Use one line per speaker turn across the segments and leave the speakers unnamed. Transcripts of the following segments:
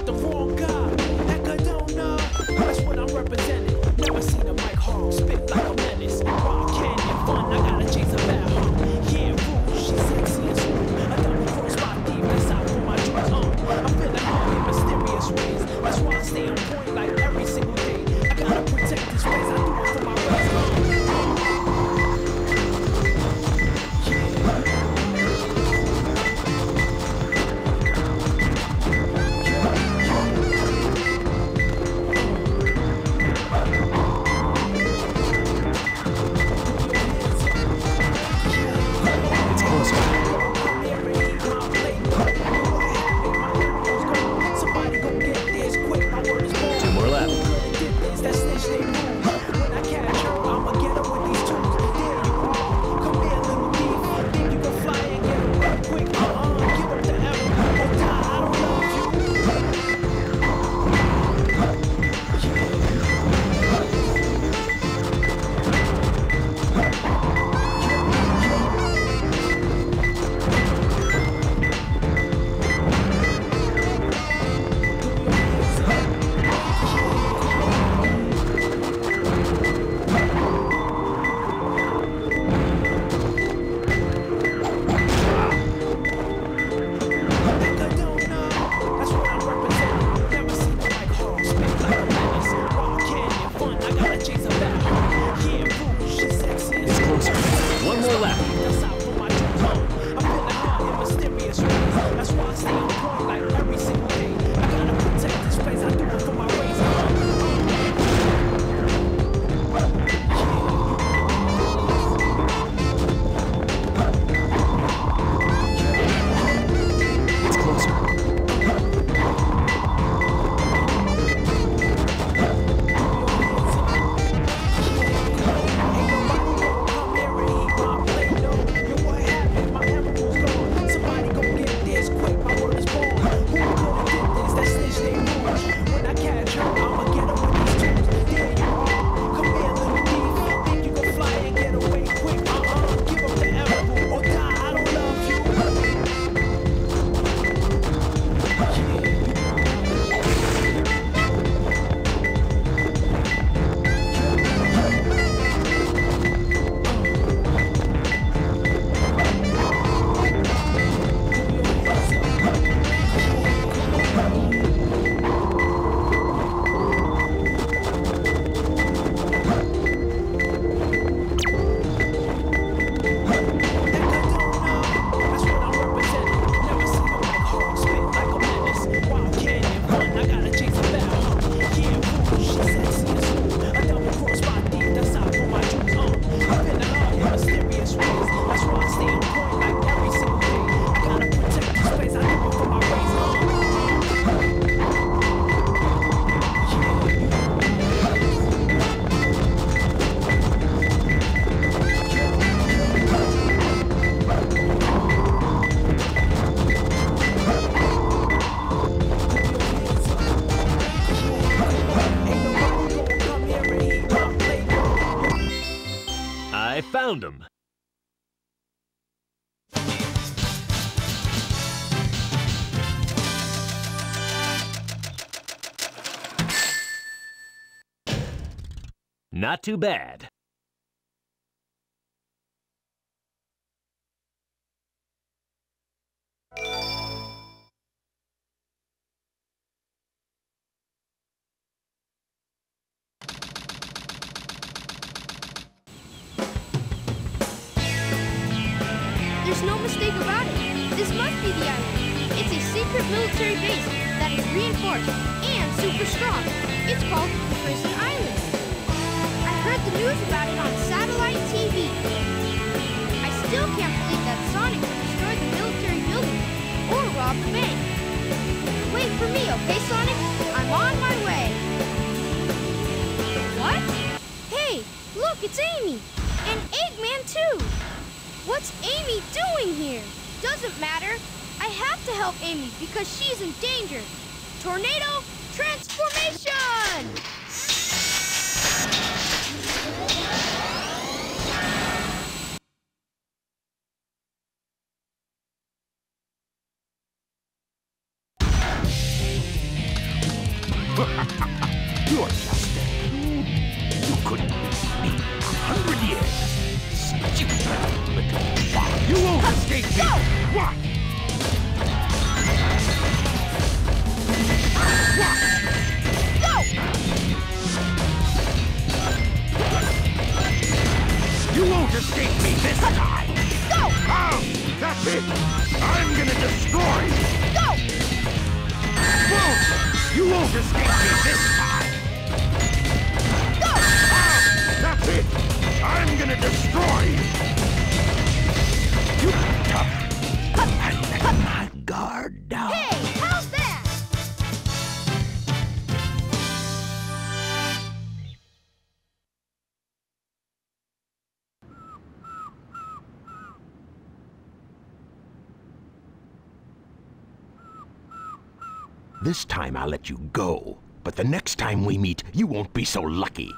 with the wrong guy.
Not too bad.
And Eggman, too! What's Amy doing here? Doesn't matter. I have to help Amy because she's in danger. Tornado transformation!
This time I'll let you go, but the next time we meet, you won't be so lucky.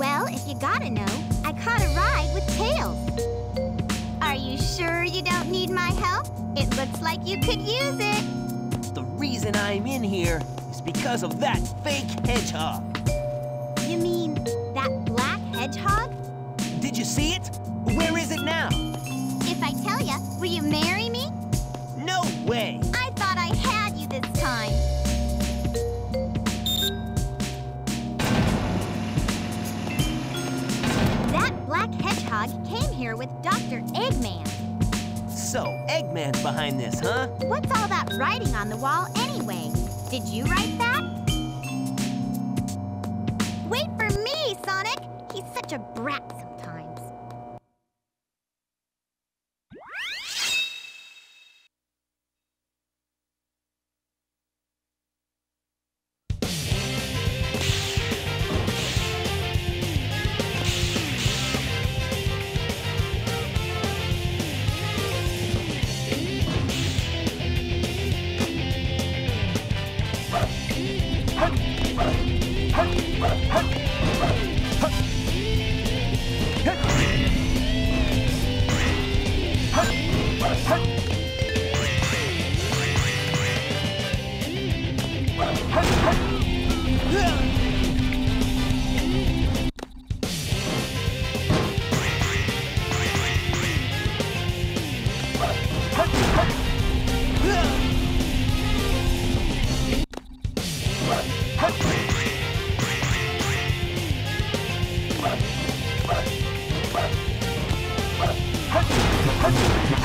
Well, if you gotta know, I caught a ride with Tails. Are you sure you don't need my help? It looks like you could use it.
The reason I'm in here is because of that fake hedgehog.
You mean that black hedgehog?
Did you see it? Where is it now?
If I tell you, will you marry me? Here with Dr. Eggman.
So, Eggman's behind this, huh?
What's all that writing on the wall anyway? Did you write that? Wait for me, Sonic! He's such a brat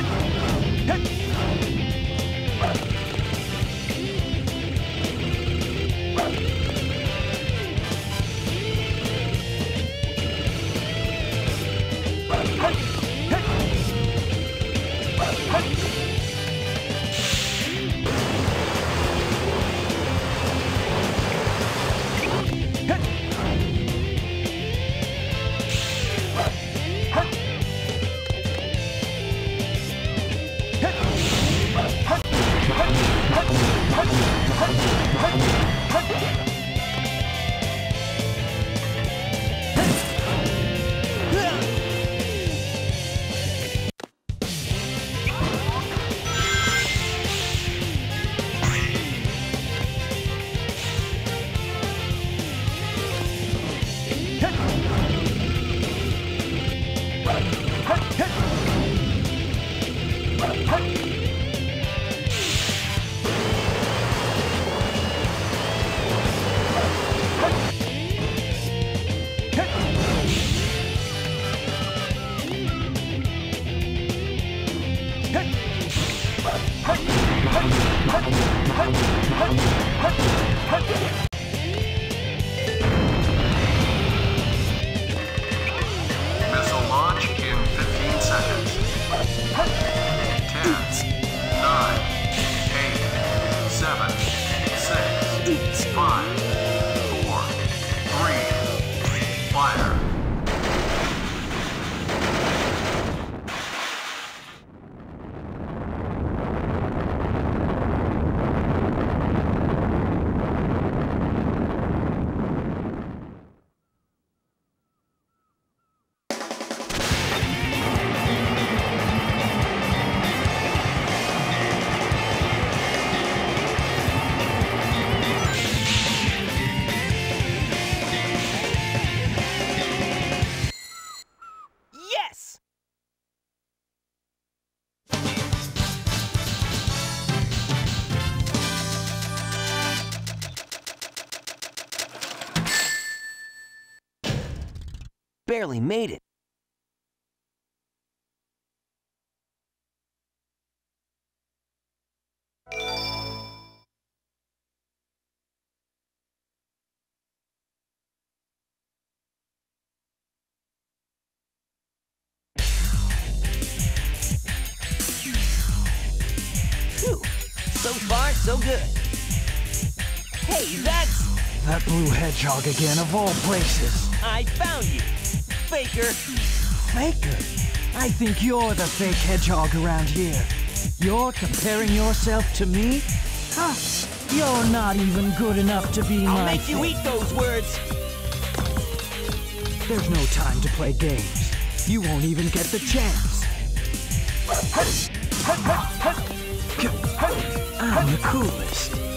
Listen!
Barely made it. So far, so good. Hey, that's...
That blue hedgehog again, of all places.
I found you. Faker.
Faker. I think you're the fake hedgehog around here. You're comparing yourself to me? Huh. You're not even good enough to be
I'll
my
make you eat those words.
There's no time to play games. You won't even get the chance. I'm the coolest.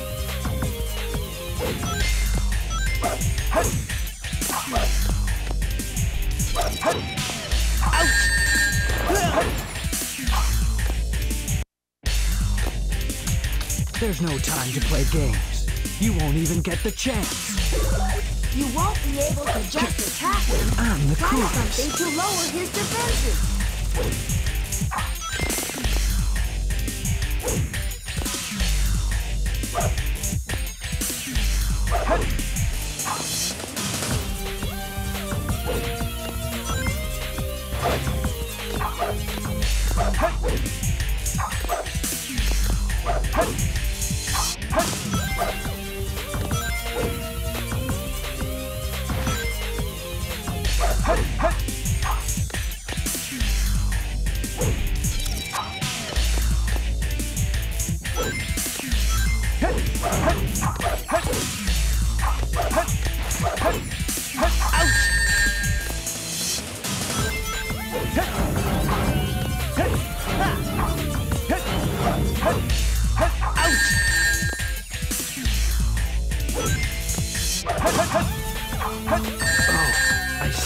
There's no time to play games. You won't even get the chance.
You won't be able to just attack him.
I'm the coolest.
something to lower his defenses.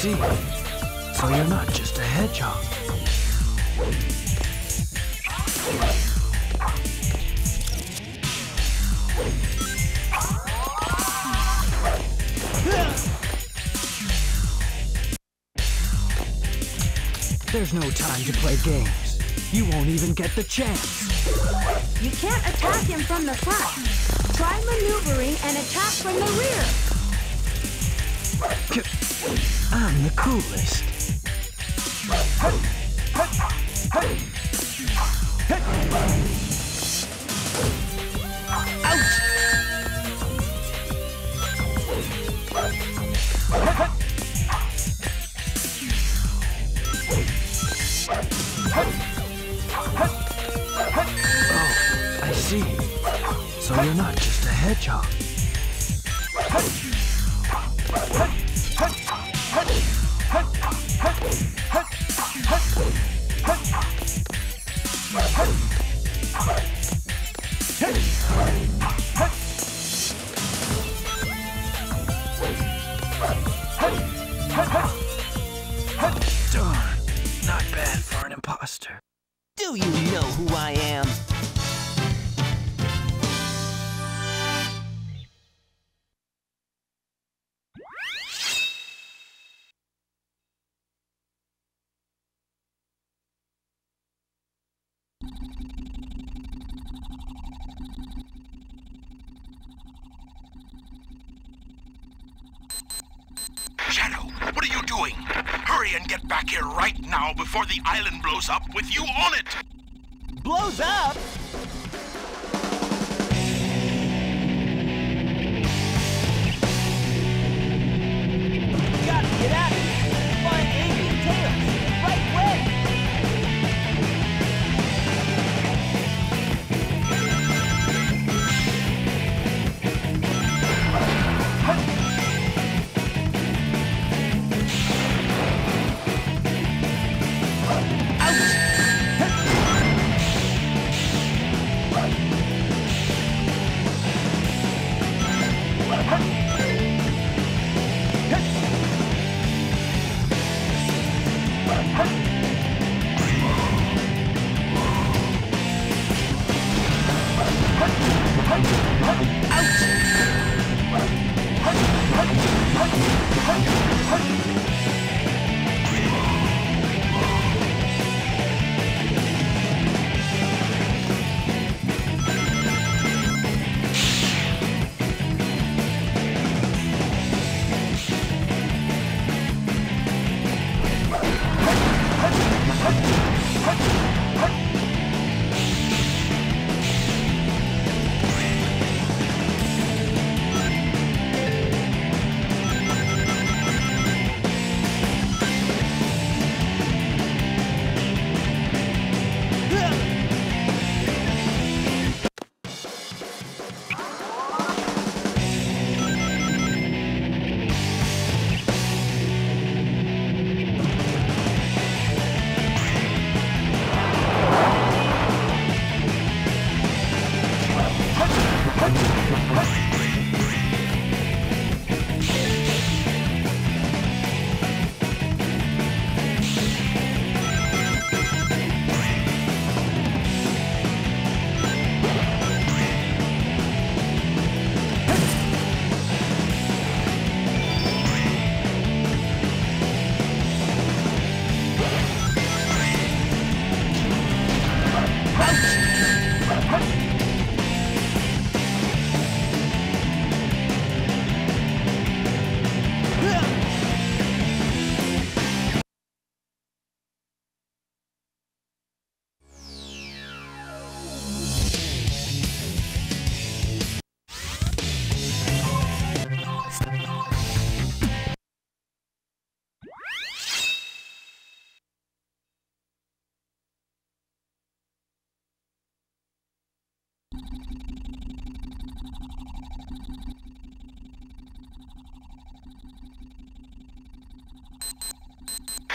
See. So you're not just a hedgehog. There's no time to play games. You won't even get the chance.
You can't attack him from the front. Try maneuvering and attack from the rear.
I'm the coolest. Oh, I see. So you're not just a hedgehog.
Doing? Hurry and get back here right now before the island blows up with you on it!
Blows up?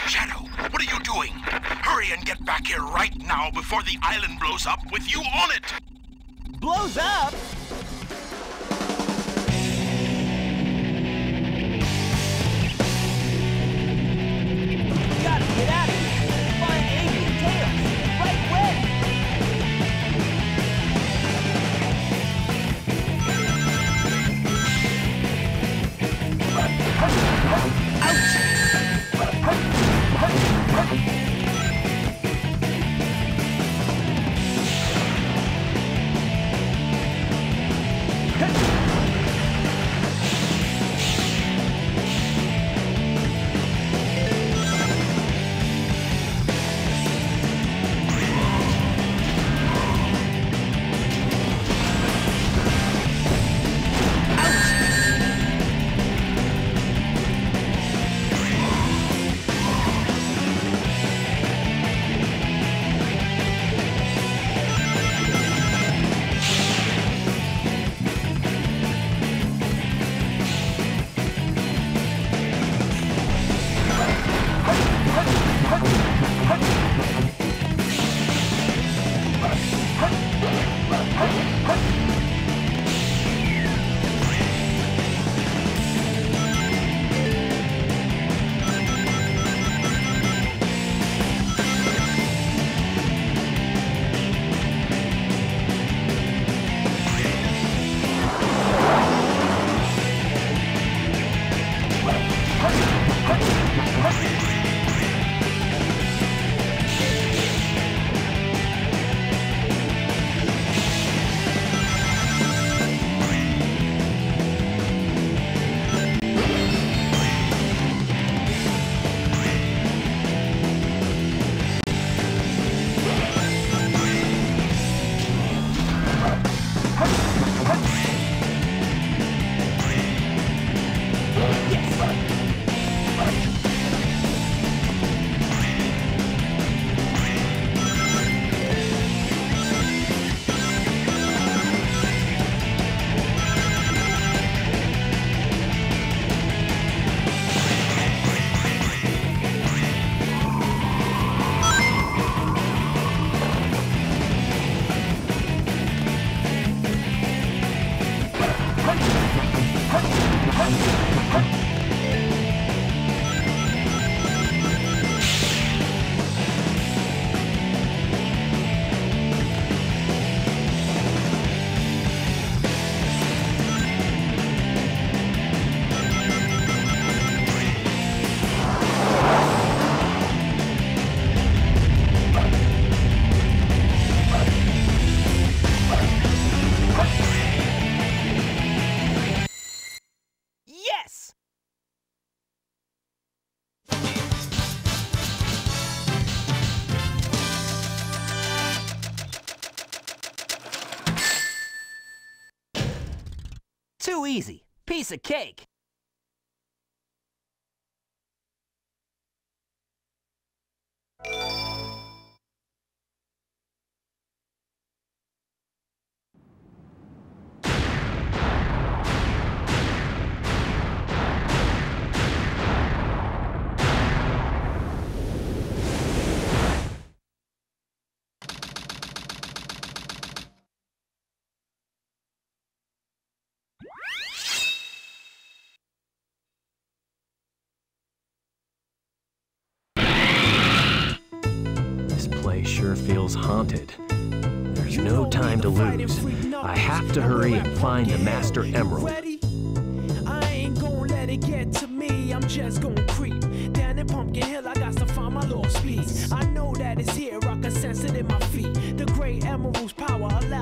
Shadow, what are you doing? Hurry and get back here right now before the island blows up with you on it!
Blows up?
Piece of cake. Sure feels haunted. There's no time to lose. I have to hurry and find the Master Emerald.
I ain't gon' let it get to me. I'm just gon' creep down in Pumpkin Hill. I got to find my lost piece. I know that it's here. I can sense it in my feet. The great emerald's power allows.